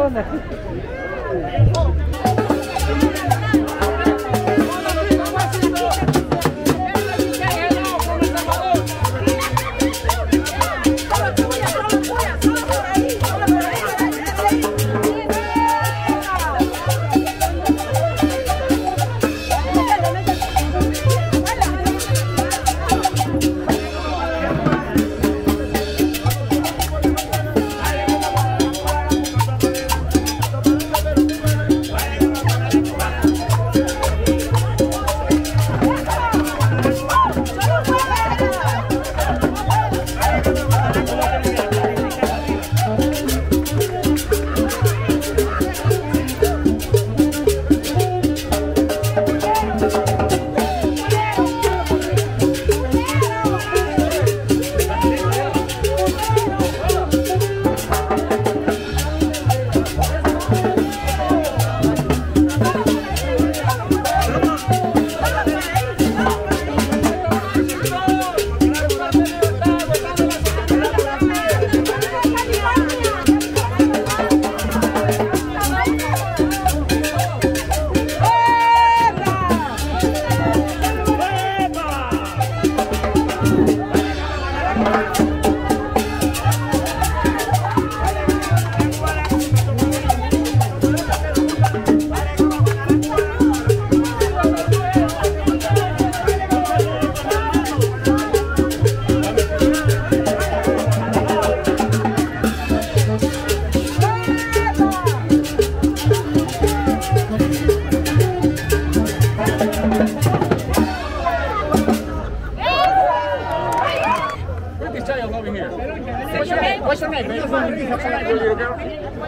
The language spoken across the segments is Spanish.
そうなん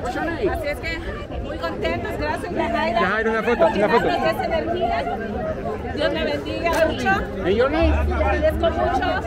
Así es que muy contentos, gracias Yajaira. Yajaira, una foto, una foto. energía. Dios me bendiga mucho. ¿Y yo no? Agradezco mucho.